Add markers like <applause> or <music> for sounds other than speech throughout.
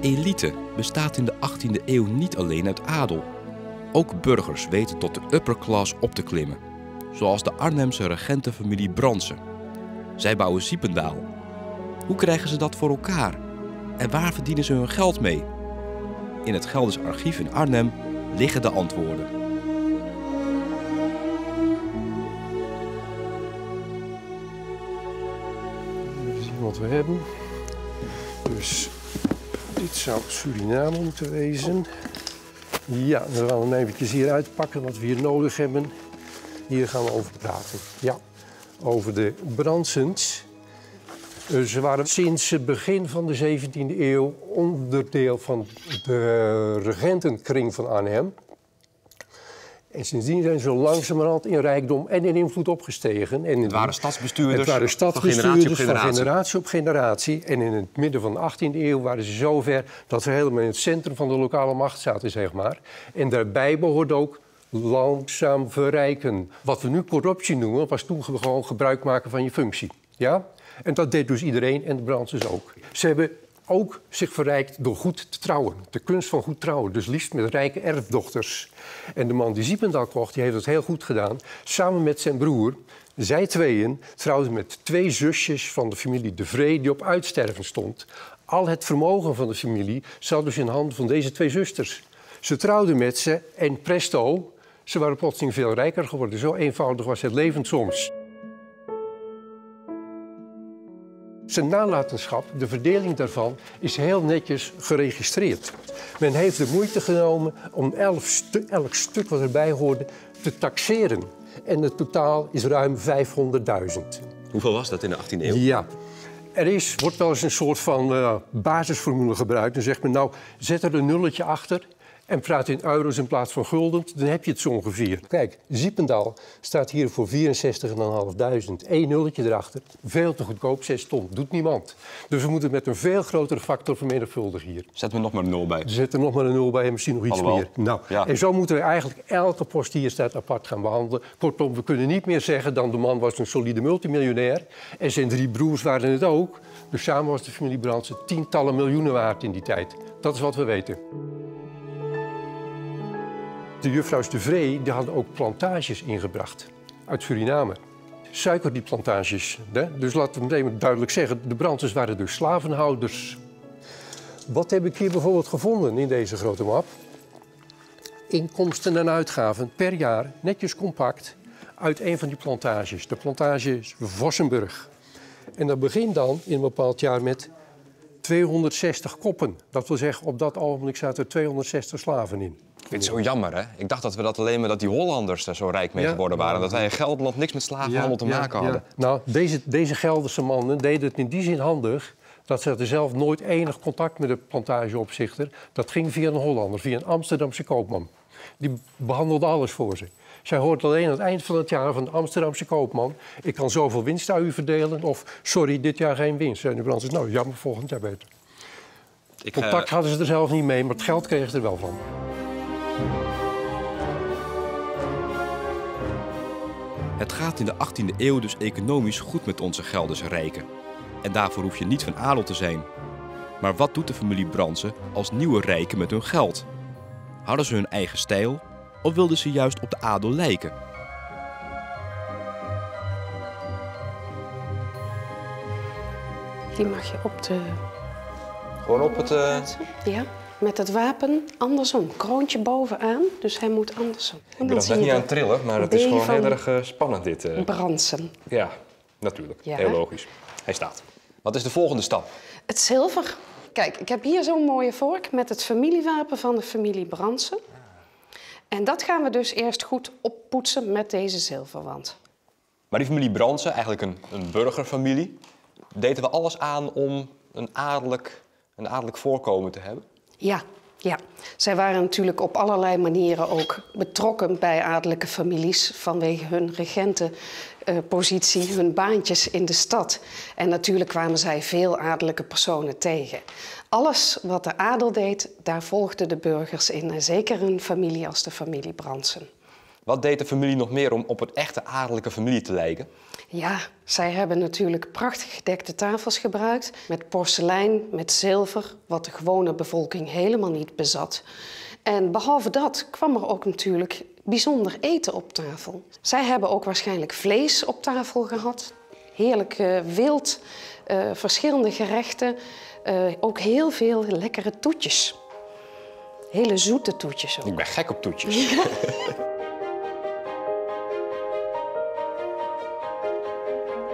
Elite bestaat in de 18e eeuw niet alleen uit adel. Ook burgers weten tot de upper class op te klimmen, zoals de Arnhemse regentenfamilie Bransen. Zij bouwen Siependaal. Hoe krijgen ze dat voor elkaar? En waar verdienen ze hun geld mee? In het Gelders Archief in Arnhem liggen de antwoorden. Even zien wat we hebben. Dus dit zou Suriname moeten wezen. Ja, dan gaan we hem eventjes hier uitpakken wat we hier nodig hebben. Hier gaan we over praten. Ja, over de Bransens. Eh, Ze waren sinds het begin van de 17e eeuw onderdeel van de regentenkring van Arnhem. En sindsdien zijn ze langzamerhand in rijkdom en in invloed opgestegen. En in Het waren stadsbestuurders het waren van generatie op stadsbestuurders van generatie. op generatie. En in het midden van de 18e eeuw waren ze zover dat ze helemaal in het centrum van de lokale macht zaten, zeg maar. En daarbij behoort ook langzaam verrijken. Wat we nu corruptie noemen, was toen gewoon gebruik maken van je functie. Ja? En dat deed dus iedereen en de Brandsens ook. Ze hebben ook zich verrijkt door goed te trouwen. De kunst van goed trouwen, dus liefst met rijke erfdochters. En de man die Ziependal kocht, die heeft het heel goed gedaan. Samen met zijn broer, zij tweeën, trouwden met twee zusjes van de familie De Vree... die op uitsterven stond. Al het vermogen van de familie zat dus in handen van deze twee zusters. Ze trouwden met ze en presto, ze waren plotseling veel rijker geworden. Zo eenvoudig was het leven soms. Zijn nalatenschap, de verdeling daarvan, is heel netjes geregistreerd. Men heeft de moeite genomen om elk, stu- elk stuk wat erbij hoorde te taxeren. En het totaal is ruim 500.000. Hoeveel was dat in de 18e eeuw? Ja. Er is, wordt wel eens een soort van eh, basisformule gebruikt. Dan zegt men nou, zet er een nulletje achter en praat in euro's in plaats van gulden. Dan heb je het zo ongeveer. Kijk, Ziependal staat hier voor 64.500. Eén nulletje erachter. Veel te goedkoop, 6 ton. Doet niemand. Dus we moeten met een veel grotere factor vermenigvuldigen hier. Zet me nog maar een nul bij. Er zit er nog maar een nul bij en misschien nog iets meer. Nou, ja. En zo moeten we eigenlijk elke post die hier staat apart gaan behandelen. Kortom, we kunnen niet meer zeggen dan de man was een solide multimiljonair. En zijn drie broers waren het ook. Dus samen was de familie Brandsen tientallen miljoenen waard in die tijd. Dat is wat we weten. De juffrouws de Vree die hadden ook plantages ingebracht uit Suriname. Suikerdieplantages. Hè? Dus laten we meteen duidelijk zeggen, de Brandsens waren dus slavenhouders. Wat heb ik hier bijvoorbeeld gevonden in deze grote map? Inkomsten en uitgaven per jaar, netjes compact, uit een van die plantages. De plantage Vossenburg. En dat begint dan in een bepaald jaar met 260 koppen. Dat wil zeggen, op dat ogenblik zaten er 260 slaven in. Ik vind het zo jammer, hè? Ik dacht dat we dat alleen maar dat die Hollanders er zo rijk mee geworden waren. Dat wij in Gelderland niks met slavenhandel te maken hadden. Nou, deze, deze Gelderse mannen deden het in die zin handig dat ze hadden zelf nooit enig contact met de plantageopzichter. Dat ging via een Hollander, via een Amsterdamse koopman. Die behandelde alles voor ze. Zij hoort alleen aan het eind van het jaar van de Amsterdamse koopman... ik kan zoveel winst aan u verdelen of sorry, dit jaar geen winst. En de brand is nou jammer, volgend jaar beter. Ik, Contact eh, hadden ze er zelf niet mee, maar het geld kregen ze er wel van. Het gaat in de 18e eeuw dus economisch goed met onze Gelderse rijken. En daarvoor hoef je niet van adel te zijn. Maar wat doet de familie Bransen als nieuwe rijken met hun geld? Hadden ze hun eigen stijl of wilden ze juist op de adel lijken? Die mag je op de Gewoon op het... eh, Ja, met het wapen andersom. Kroontje bovenaan, dus hij moet andersom. En Ik ben niet aan het trillen, maar het is gewoon heel erg eh, spannend dit. eh. Bransen. Ja, natuurlijk. Ja. Heel logisch. Hij staat. Wat is de volgende stap? Het zilver. Kijk, ik heb hier zo'n mooie vork met het familiewapen van de familie Bransen. En dat gaan we dus eerst goed oppoetsen met deze zilverwand. Maar die familie Bransen, eigenlijk een, een burgerfamilie, deden we alles aan om een adellijk, een adellijk voorkomen te hebben? Ja, ja. Zij waren natuurlijk op allerlei manieren ook betrokken bij adellijke families vanwege hun regentenpositie, hun baantjes in de stad. En natuurlijk kwamen zij veel adellijke personen tegen. Alles wat de adel deed, daar volgden de burgers in. Zeker een familie als de familie Bransen. Wat deed de familie nog meer om op een echte adellijke familie te lijken? Ja, zij hebben natuurlijk prachtig gedekte tafels gebruikt. Met porselein, met zilver, wat de gewone bevolking helemaal niet bezat. En behalve dat kwam er ook natuurlijk bijzonder eten op tafel. Zij hebben ook waarschijnlijk vlees op tafel gehad. Heerlijk uh, wild, uh, verschillende gerechten. Uh, ook heel veel lekkere toetjes. Hele zoete toetjes ook. Ik ben gek op toetjes. <laughs>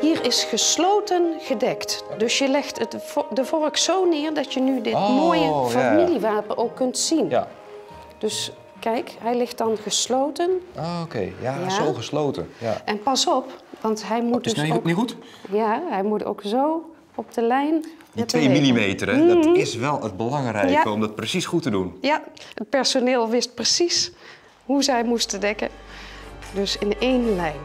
Hier is gesloten gedekt. Dus je legt het, de vork zo neer dat je nu dit Oh, mooie ja. familiewapen ook kunt zien. Ja. Dus kijk, hij ligt dan gesloten. Ah, oké. Ja, Ja. zo gesloten. Ja. En pas op, want hij moet Is dus het ook... niet goed? Ja, hij moet ook zo op de lijn. Die met de 2 lepel. millimeter, hè, dat is wel het belangrijke Ja. om dat precies goed te doen. Ja, het personeel wist precies hoe zij moesten dekken. Dus in één lijn.